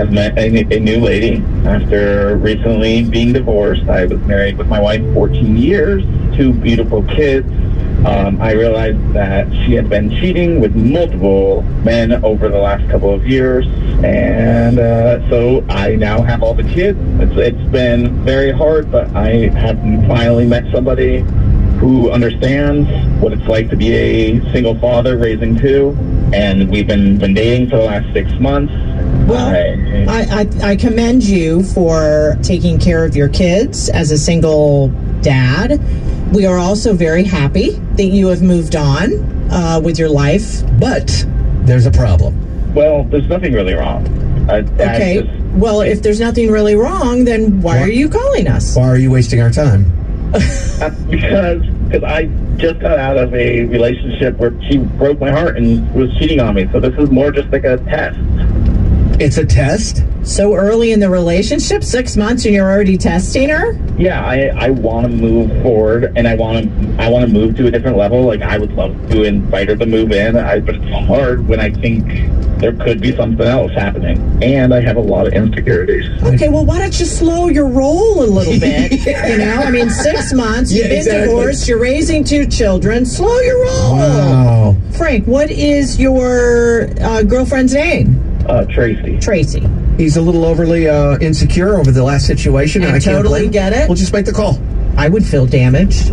Have met a, a new lady after recently being divorced. I was married with my wife 14 years, two beautiful kids. Um, I realized that she had been cheating with multiple men over the last couple of years, and uh, so I now have all the kids. It's, it's been very hard, but I have finally met somebody who understands what it's like to be a single father raising two, and we've been, been dating for the last six months. Well, I, I, I commend you for taking care of your kids as a single dad. We are also very happy that you have moved on uh, with your life. But there's a problem. Well, there's nothing really wrong. I, I Okay. just- Well, if there's nothing really wrong, then why What? are you calling us? Why are you wasting our time? Because because I just got out of a relationship where she broke my heart and was cheating on me. So this is more just like a test. It's a test. So early in the relationship, six months, and you're already testing her? Yeah, I I want to move forward and I want to I want to move to a different level. Like I would love to invite her to move in, I, but it's hard when I think there could be something else happening, and I have a lot of insecurities. Okay, well, why don't you slow your roll a little bit? You know, I mean, six months, you've Yeah, been exactly. divorced, you're raising two children. Slow your roll. Wow. Frank, what is your uh, girlfriend's name? Uh, Tracy. Tracy. He's a little overly uh, insecure over the last situation. and I I can't totally get it. We'll just make the call. I would feel damaged.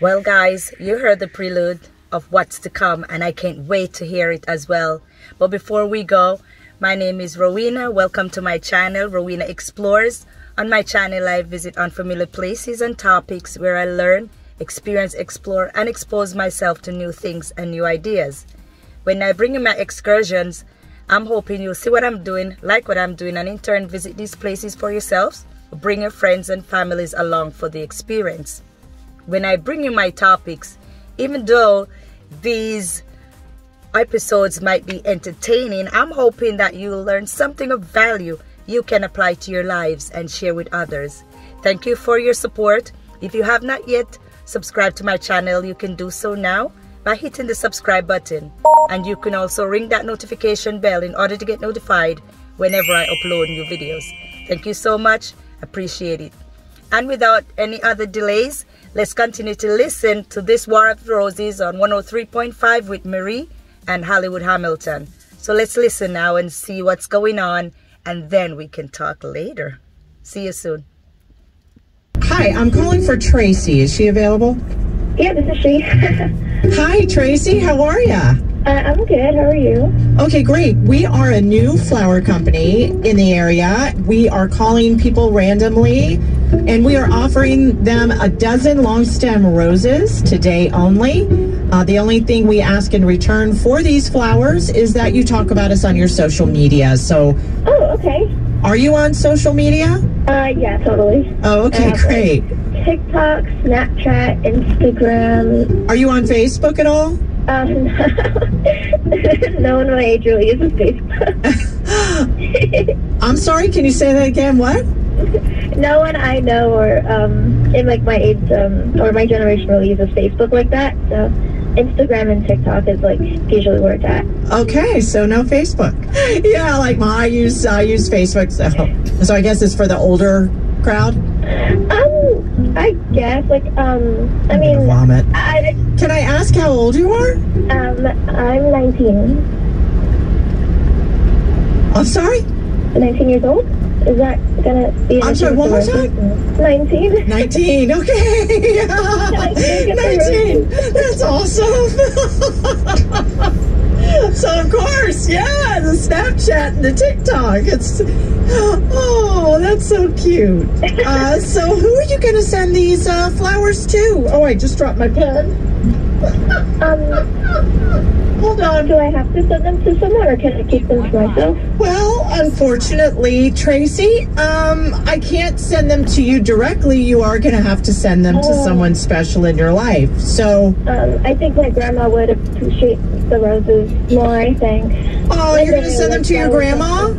Well, guys, you heard the prelude of what's to come, and I can't wait to hear it as well. But before we go, my name is Rowena. Welcome to my channel, Rowena Explorez. On my channel, I visit unfamiliar places and topics where I learn, experience, explore, and expose myself to new things and new ideas. When I bring you my excursions, I'm hoping you'll see what I'm doing, like what I'm doing, and in turn visit these places for yourselves. Bring your friends and families along for the experience when I bring you my topics, even though these episodes might be entertaining, I'm hoping that you'll learn something of value you can apply to your lives and share with others. Thank you for your support. If you have not yet subscribed to my channel, you can do so now by hitting the subscribe button. And you can also ring that notification bell in order to get notified whenever I upload new videos. Thank you so much. Appreciate it. And without any other delays, let's continue to listen to this War of the Roses on 103.5 with Marie and Hollywood Hamilton. So let's listen now and see what's going on, and then we can talk later. See you soon. Hi, I'm calling for Tracy. Is she available? Yeah, this is she. uh, Hi, Tracy. How are ya? I'm good. How are you? Okay, great. We are a new flower company in the area. We are calling people randomly and we are offering them a dozen long stem roses today only. Uh, the only thing we ask in return for these flowers is that you talk about us on your social media. So, Oh, okay. are you on social media? Uh, yeah, totally. Oh, okay, Uh, great. TikTok, Snapchat, Instagram. Are you on Facebook at all? Um, no one my age really uses Facebook. I'm sorry, can you say that again? What? no one I know or um, in like my age um, or my generation really uses Facebook like that. So Instagram and TikTok is like usually where it's at. Okay, so no Facebook. Yeah, like my I use I use Facebook, so so I guess it's for the older crowd. Um, I guess like um, I mean, Vomit. I, Can I ask how old you are? um, I'm 19. I'm sorry, 19 years old? Is that gonna be an I'm sorry, with one the more time? 19? 19. Okay, 19. That's awesome. so of course, yeah, the Snapchat and the TikTok. It's oh, that's so cute. Uh, so who are you going to send these uh, flowers to? Oh, I just dropped my pen. Um, do I have to send them to someone or can I keep them to myself? Well, unfortunately, Tracy, um, I can't send them to you directly. You are going to have to send them to Oh. someone special in your life. So, Um, I think my grandma would appreciate the roses more, I think. oh, you're going to send them to your grandma?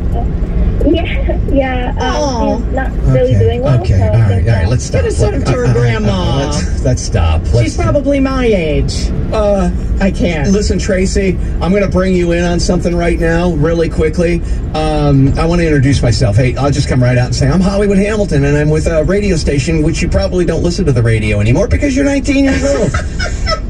Yeah, yeah. Aw. Um, she's not really doing well. Okay. so All I right. think All right. Let's stop. Get a send him to her Let- grandma. Let's, let's stop. Let's, She's probably my age. Uh, I can't. Listen, Tracy, I'm going to bring you in on something right now, really quickly. Um, I want to introduce myself. Hey, I'll just come right out and say I'm Hollywood Hamilton, and I'm with a radio station, which you probably don't listen to the radio anymore because you're 19 years old.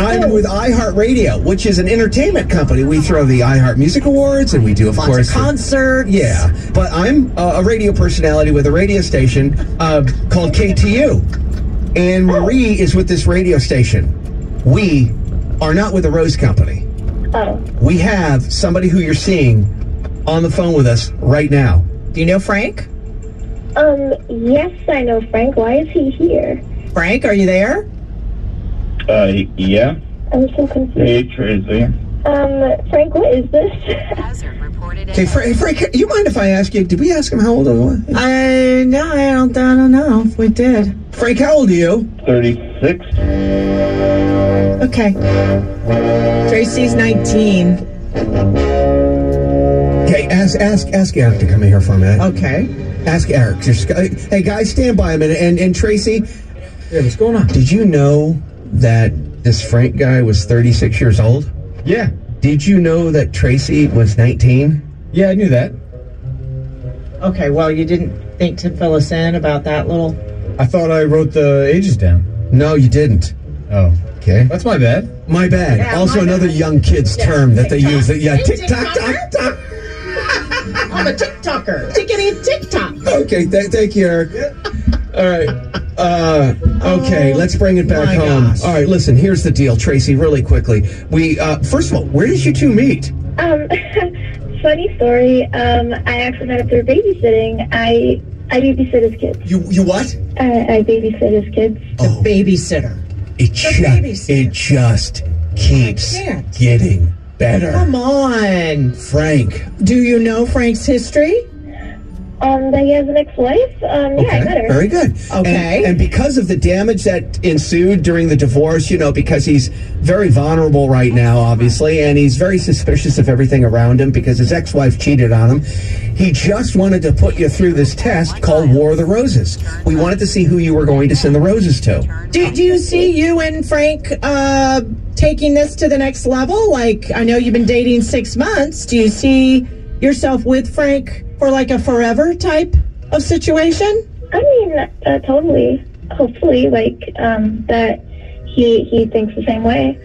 I'm with iHeartRadio, which is an entertainment company. We throw the iHeart Music Awards, and we do, of Lots course, of concerts. yeah, but I'm uh, a radio personality with a radio station uh, called KTU. And Marie is with this radio station. We are not with the Rose Company. Oh, We have somebody who you're seeing on the phone with us right now. Do you know Frank? um, yes, I know Frank. Why is he here? Frank, are you there? Uh, yeah. I'm so confused. Hey, Tracy. Um, Frank, what is this? Hazard reported Okay, Frank, Frank, you mind if I ask you? Did we ask him how old he was? I no, I don't, I don't know if we did. Frank, how old are you? 36. Okay. Tracy's 19. Okay, ask ask ask Eric to come in here for a minute. Okay. Ask Eric. Just, hey, guys, stand by a minute. And and Tracy, Yeah, what's going on? did you know that this Frank guy was 36 years old? Yeah. Did you know that Tracy was 19? Yeah, I knew that. Okay, well, you didn't think to fill us in about that little. I thought I wrote the ages down. No, you didn't. Oh. Okay. That's my bad. My bad. Yeah, also, my another bad. young kid's term that they use. That yeah, Hey, tick tock, TikToker. tock, tock. I'm a TikToker. Tickety TikTok. Okay, th- thank you, Eric. All right. Uh, okay, Oh, let's bring it back my home. gosh. All right, listen. Here's the deal, Tracy. Really quickly, we uh, first of all, where did you two meet? Um, funny story. Um, I actually met up through babysitting. I I babysit his kids. You you what? I, I babysit his kids. Oh, Babysitter. it just babysitter. it just keeps can't. getting better. Come on. Frank. Do you know Frank's history? Um, that he has an ex-wife. Um, yeah, I met her. Very good. Okay. And, and because of the damage that ensued during the divorce, you know, because he's very vulnerable right now, obviously, and he's very suspicious of everything around him because his ex wife cheated on him, he just wanted to put you through this test called War of the Roses. We wanted to see who you were going to send the roses to. Do, do you see you and Frank uh, taking this to the next level? Like, I know you've been dating six months. Do you see yourself with Frank for like a forever type of situation? I mean, uh, totally. Hopefully, like um, that he he thinks the same way.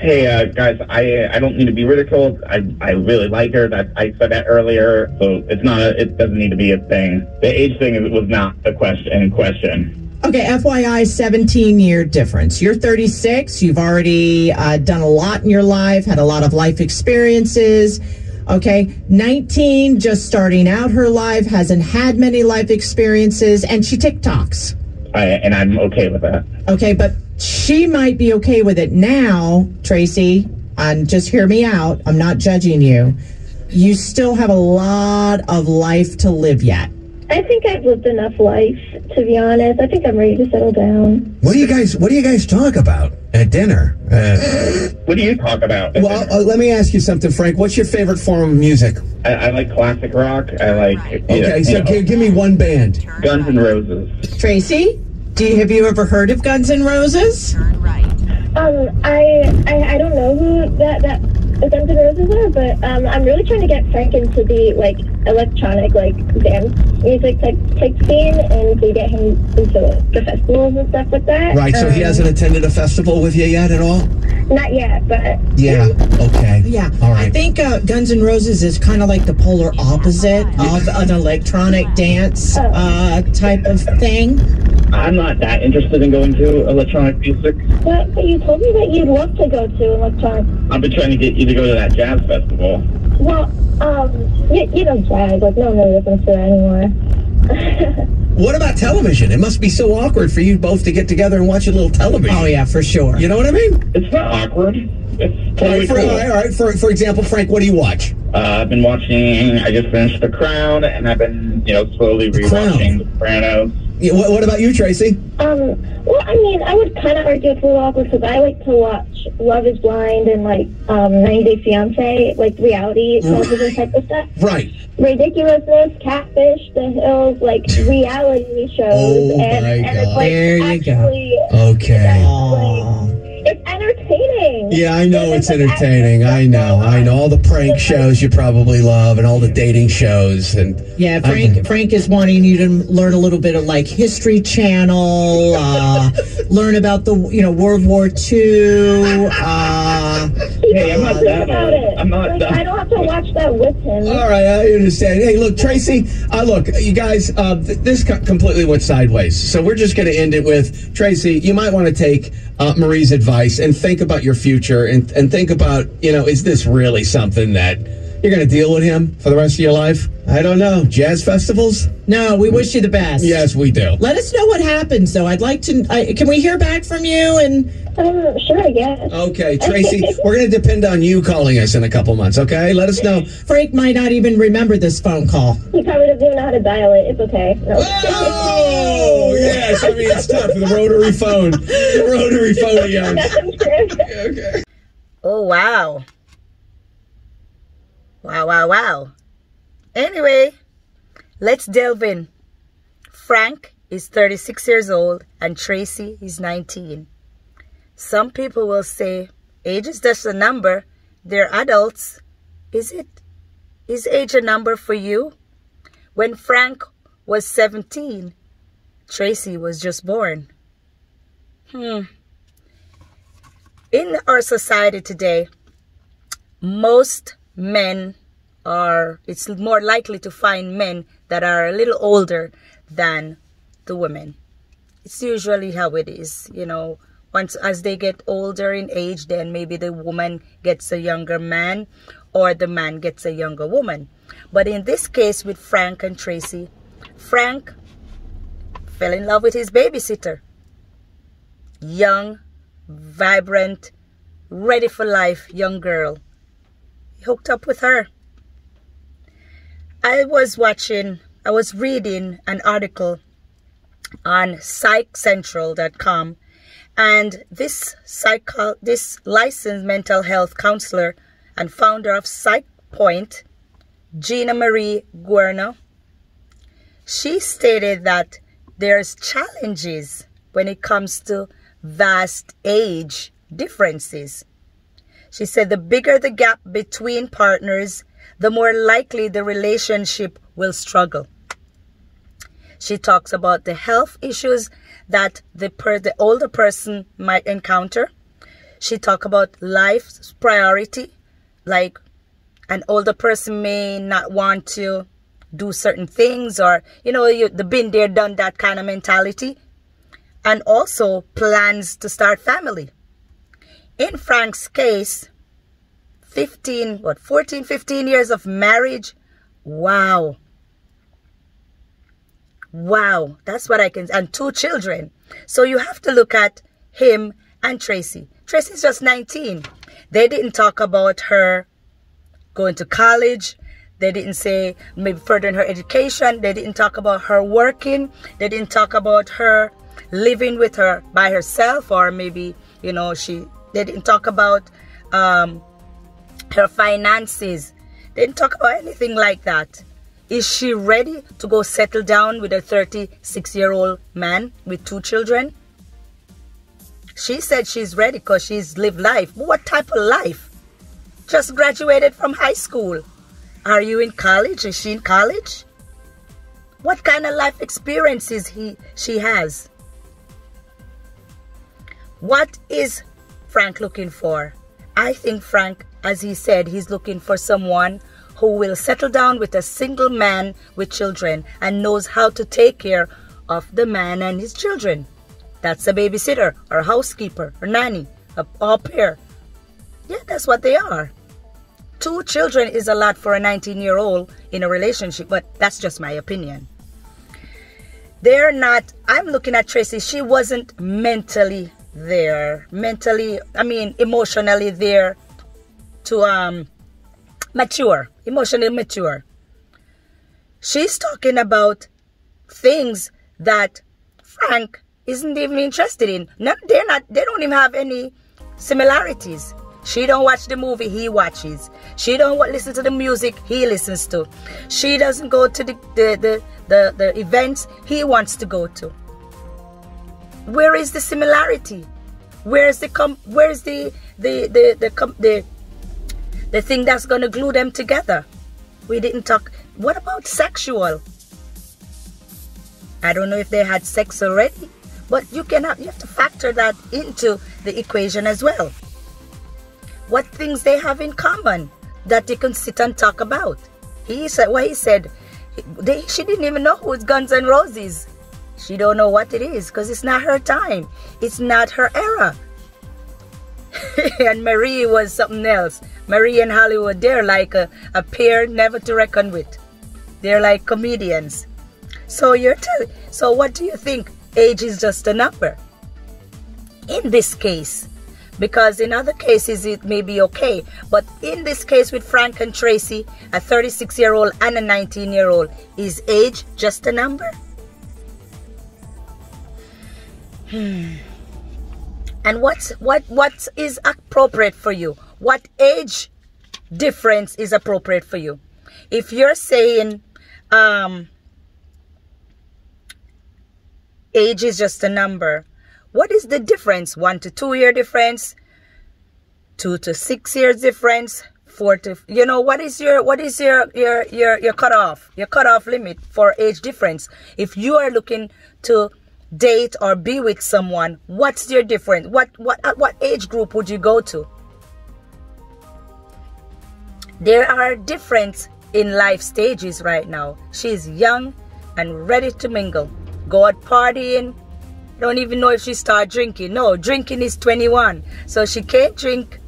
Hey, uh, guys, I I don't need to be ridiculed. I I really like her. That I said that earlier, so it's not. A, it doesn't need to be a thing. The age thing is- was not a question in question. Okay, FYI, 17 year difference. You're 36. You've already uh, done a lot in your life, had a lot of life experiences. Okay, 19, just starting out her life, hasn't had many life experiences, and she TikToks. I, and I'm okay with that. Okay, but she might be okay with it now, Tracy. And just hear me out. I'm not judging you. You still have a lot of life to live yet. I think I've lived enough life, to be honest. I think I'm ready to settle down. What do you guys What do you guys talk about at dinner? Uh, What do you talk about? well, uh, let me ask you something, Frank. What's your favorite form of music? I, I like classic rock. I like you know, Okay, so you know, give, give me one band. Guns N' Roses. Tracy, do you, have you ever heard of Guns N' Roses? Turn right. Um, I, I I don't know who that that the Guns N' Roses are, but um, I'm really trying to get Frank into the like electronic like dance music type type scene, and to get him into the festivals and stuff like that. Right, so he Um, hasn't attended a festival with you yet at all? Not yet, but Yeah. Okay. Yeah, All I think uh, Guns N' Roses is kind of like the polar opposite of an electronic dance uh, type of thing. I'm not that interested in going to electronic music. but, but you told me that you'd love to go to electronic. I've been trying to get you to go to that jazz festival. Well, um, you, you know, jazz. Like no one really listens to that anymore. What about television? It must be so awkward for you both to get together and watch a little television. Oh yeah, for sure. You know what I mean? It's not awkward. It's All totally right, for, cool. all right, all right. For, for example, Frank, what do you watch? Uh, I've been watching. I just finished The Crown, and I've been, you know, slowly The Crown. rewatching The Sopranos. Yeah, What, what about you, Tracy? Um, well, I mean, I would kind of argue it's a little awkward because I like to watch Love is Blind and like um, 90 Day Fiance, like reality television type of stuff. Right. Ridiculousness, Catfish, The Hills, like reality shows. Oh, and, my and it's like There you go. actually, Okay. Aw. It's entertaining. Yeah, I know it's There's, entertaining. I know. I know all the prank shows you probably love and all the dating shows and Yeah, I- Frank. Frank is wanting you to learn a little bit of like History Channel, uh, learn about the you know World War II. Uh, Hey, I'm not Think that about old. it. I'm not Like, that- I don't have to watch that with him. All right, I understand. Hey, look, Tracy. Uh, look, you guys. Uh, th- this co- completely went sideways. So we're just going to end it with Tracy. You might want to take uh, Marie's advice and think about your future and and think about you know is this really something that you're going to deal with him for the rest of your life? I don't know. Jazz festivals? no, we wish you the best. Yes, we do. Let us know what happens, though. I'd like to. I, can we hear back from you? And Um, sure, I guess. Okay, Tracy. we're going to depend on you calling us in a couple months. Okay, let us know. Frank might not even remember this phone call. He probably doesn't even know how to dial it. It's okay. No. Oh yes, I mean it's tough. The rotary phone, the rotary phone again. Okay. Oh, wow. Wow, wow, wow. Anyway, let's delve in. Frank is 36 years old and Tracy is 19. Some people will say age is just a number. They're adults. Is it? Is age a number for you? When Frank was 17, Tracy was just born. Hmm. In our society today, most men are, it's more likely to find men that are a little older than the women. It's usually how it is, you know. Once as they get older in age, then maybe the woman gets a younger man or the man gets a younger woman. But in this case with Frank and Tracy, Frank fell in love with his babysitter. Young, vibrant, ready for life young girl. He hooked up with her. I was watching, I was reading an article on psychcentral.com and this psycho this licensed mental health counselor and founder of Psych Point, Gina Marie Guarino, she stated that there's challenges when it comes to vast age differences. She said the bigger the gap between partners, the more likely the relationship will struggle. She talks about the health issues that the, per- the older person might encounter. She talk about life's priority, like an older person may not want to do certain things or, you know, you, the been there, done that kind of mentality. And also plans to start family. In Frank's case, 15, what, 14, 15 years of marriage. Wow. Wow. That's what I can, and two children. So you have to look at him and Tracy. Tracy's just 19. They didn't talk about her going to college. They didn't say maybe furthering her education. They didn't talk about her working. They didn't talk about her living with her by herself or maybe, you know, she, they didn't talk about um, her finances. They didn't talk about anything like that. Is she ready to go settle down with a 36 year old man with two children? She said she's ready because she's lived life. What type of life? Just graduated from high school. Are you in college? Is she in college? What kind of life experiences he she has? What is Frank looking for? I think Frank, as he said, he's looking for someone who will settle down with a single man with children and knows how to take care of the man and his children. That's a babysitter or a housekeeper or nanny, a au pair. Yeah, that's what they are. Two children is a lot for a 19 year old in a relationship, but that's just my opinion. They're not, I'm looking at Tracy, she wasn't mentally there. Mentally, I mean, emotionally there to um mature, emotionally mature. She's talking about things that Frank isn't even interested in. No, they're not. They don't even have any similarities. She don't watch the movie, he watches. She don't listen to the music, he listens to. She doesn't go to the the, the, the, the events he wants to go to. Where is the similarity? Where's the com where's the the the the the, the, the thing that's gonna glue them together? We didn't talk what about sexual? I don't know if they had sex already, but you cannot you have to factor that into the equation as well what things they have in common that they can sit and talk about. He said, what he said, they, she didn't even know who is Guns N' Roses. She don't know what it is because it's not her time. It's not her era. and Marie was something else. Marie and Hollywood, they're like a, a pair never to reckon with. They're like comedians. So you're telling, so what do you think? Age is just a number. In this case, because in other cases it may be okay. But in this case with Frank and Tracy, a 36 year old and a 19 year old, is age just a number? Hmm. And what's what what is appropriate for you? What age difference is appropriate for you? If you're saying um, age is just a number, what is the difference? One to two year difference, two to six years difference, four to you know what is your what is your your your your cutoff your cutoff limit for age difference? If you are looking to date or be with someone, what's your difference? What what at what age group would you go to? There are different in life stages right now. She's young and ready to mingle. Go out partying, don't even know if she start drinking. No, drinking is 21. So she can't drink.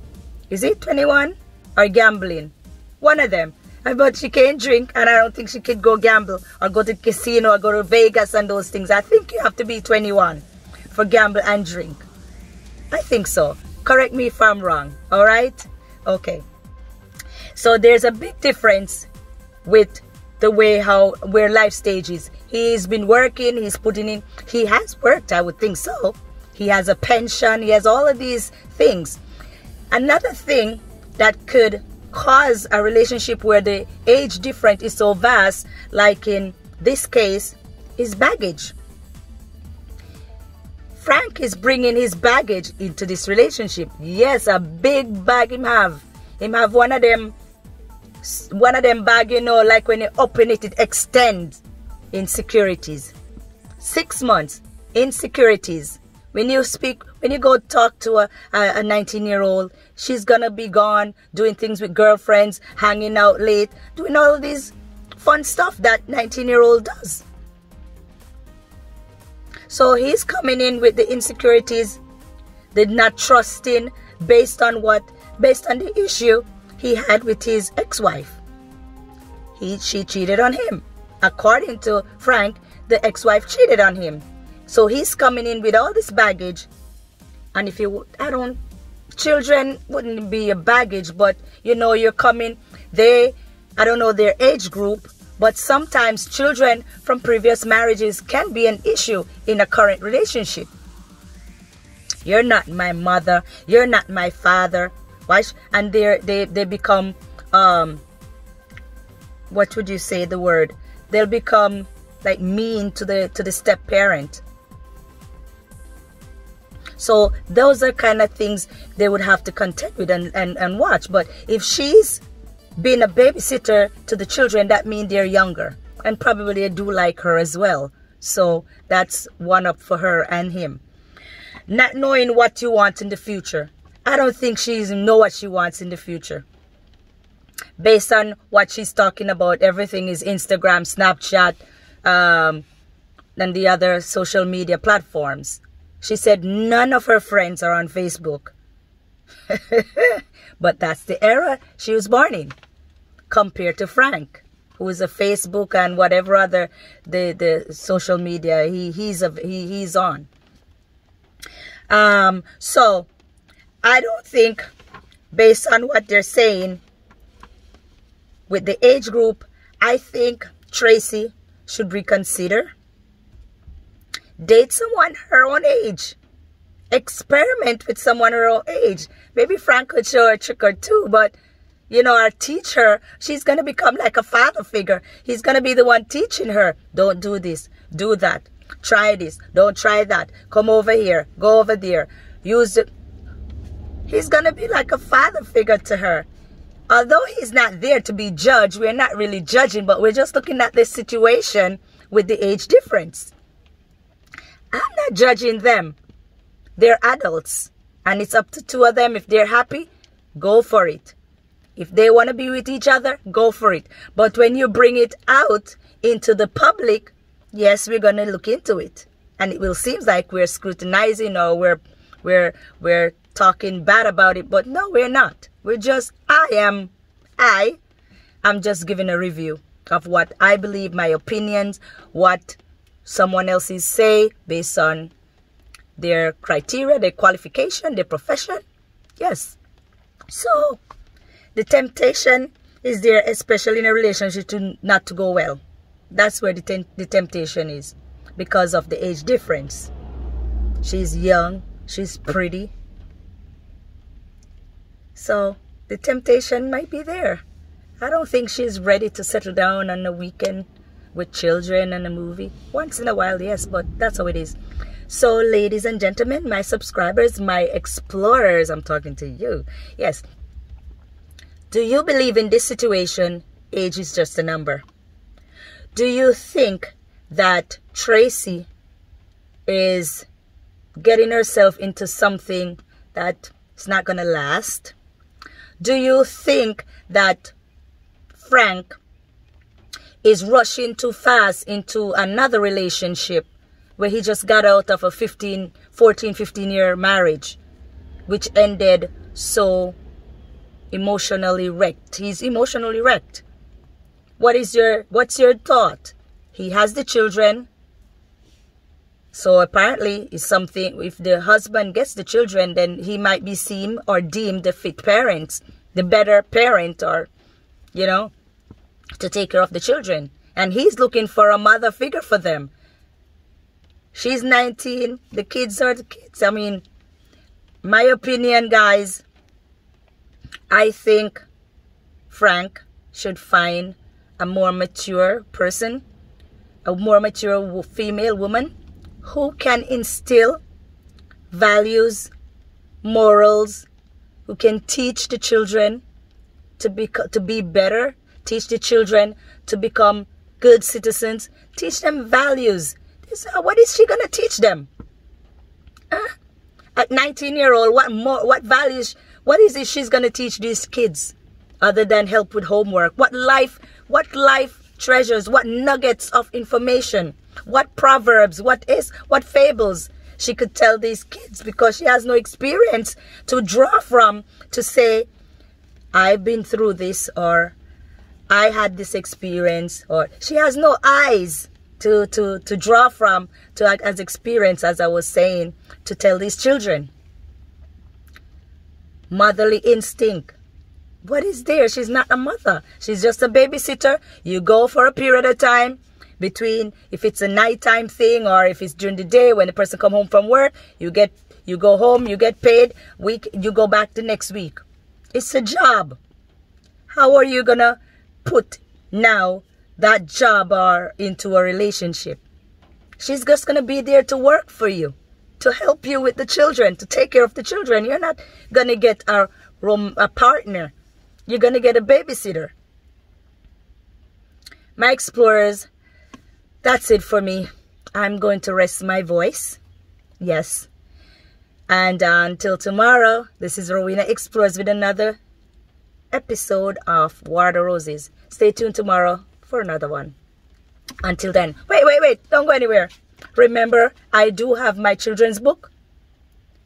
Is it 21? Or gambling? One of them. But she can't drink and I don't think she could go gamble or go to casino or go to Vegas and those things. I think you have to be 21 for gamble and drink. I think so. Correct me if I'm wrong. All right? Okay. So there's a big difference with the way how where life stages. He's been working, he's putting in, he has worked, I would think so. He has a pension, he has all of these things. Another thing that could cause a relationship where the age difference is so vast, like in this case, is baggage. Frank is bringing his baggage into this relationship. Yes, a big bag him have. Him have one of them one of them bag, you know, like when you open it, it extends insecurities. Six months, insecurities. When you speak, when you go talk to a, a 19 year old, she's gonna be gone doing things with girlfriends, hanging out late, doing all these fun stuff that 19 year old does. So he's coming in with the insecurities, the not trusting based on what, based on the issue he had with his ex-wife. He she cheated on him. According to Frank, the ex-wife cheated on him. So he's coming in with all this baggage. And if you I don't children wouldn't be a baggage, but you know you're coming they I don't know their age group, but sometimes children from previous marriages can be an issue in a current relationship. You're not my mother, you're not my father, right? And they they they become um what would you say the word? They'll become like mean to the to the step parent. So those are kind of things they would have to contend with and, and, and watch. But if she's being a babysitter to the children, that means they're younger. And probably they do like her as well. So that's one up for her and him. Not knowing what you want in the future. I don't think she know what she wants in the future. Based on what she's talking about, everything is Instagram, Snapchat, um, and the other social media platforms. She said none of her friends are on Facebook. but that's the era she was born in, compared to Frank, who is a Facebook and whatever other the the social media he he's a, he he's on. Um, so I don't think, based on what they're saying, with the age group, I think Tracy should reconsider. Date someone her own age. Experiment with someone her own age. Maybe Frank could show her a trick or two, but you know, our teacher, she's going to become like a father figure. He's going to be the one teaching her. Don't do this. Do that. Try this. Don't try that. Come over here. Go over there. Use it. He's going to be like a father figure to her. Although he's not there to be judged, we're not really judging, but we're just looking at this situation with the age difference. I'm not judging them. They're adults. And it's up to two of them. If they're happy, go for it. If they want to be with each other, go for it. But when you bring it out into the public, yes, we're going to look into it. And it will seem like we're scrutinizing or we're we're we're talking bad about it, but no, we're not. We're just I am I I am just giving a review of what I believe, my opinions, what someone else's say based on their criteria, their qualification, their profession. Yes. So the temptation is there, especially in a relationship, to not to go well. That's where the, tem the temptation is because of the age difference. She's young, she's pretty. So the temptation might be there. I don't think she's ready to settle down on the weekend with children and a movie. Once in a while, yes, but that's how it is. So, ladies and gentlemen, my subscribers, my explorers, I'm talking to you. Yes, do you believe in this situation, age is just a number? Do you think that Tracy is getting herself into something that is not going to last? Do you think that Frank is rushing too fast into another relationship where he just got out of a 15, 14, 15 year marriage, which ended so emotionally wrecked. He's emotionally wrecked. What is your what's your thought? He has the children. So apparently it's something if the husband gets the children then he might be seen or deemed the fit parent, the better parent or you know to take care of the children. And he's looking for a mother figure for them. She's 19, the kids are the kids. I mean, my opinion, guys, I think Frank should find a more mature person, a more mature female woman who can instill values, morals, who can teach the children to be, to be better, teach the children to become good citizens, teach them values. Uh, what is she going to teach them? Huh? At 19 year old, what more, what values what is it she's going to teach these kids other than help with homework? What life, what life treasures, what nuggets of information, what proverbs, what is, what fables she could tell these kids because she has no experience to draw from to say, I've been through this or I had this experience or she has no eyes to, to, to draw from to as experience as I was saying to tell these children motherly instinct. What is there? She's not a mother. She's just a babysitter. You go for a period of time between if it's a nighttime thing or if it's during the day when the person come home from work, you get you go home, you get paid, week you go back the next week. It's a job. How are you gonna put now that job or into a relationship? She's just gonna be there to work for you to help you with the children, to take care of the children. You're not going to get a, room, a partner. You're going to get a babysitter. My explorers, that's it for me. I'm going to rest my voice. Yes. And until tomorrow, this is Rowena Explorez with another episode of War of the Roses. Stay tuned tomorrow for another one. Until then, wait, wait, wait. Don't go anywhere. Remember, I do have my children's book,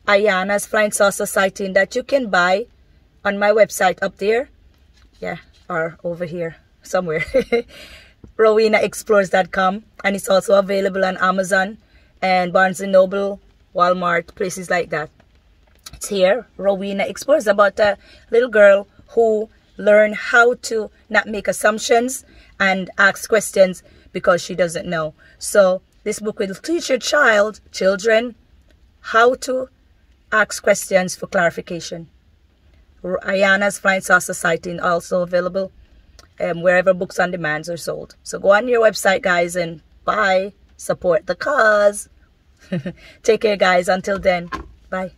Ayana's Flying Saucer Sighting, that you can buy on my website up there. Yeah, or over here somewhere. RowenaExplores.com. And it's also available on Amazon and Barnes & Noble, Walmart, places like that. It's here, Rowena Explorez, about a little girl who learn how to not make assumptions and ask questions because she doesn't know. So This book will teach your child, children, how to ask questions for clarification. Ayana's Flying Saucer Society is also available um, wherever books on demands are sold. So go on your website, guys, and buy. Support the cause. Take care, guys. Until then, bye.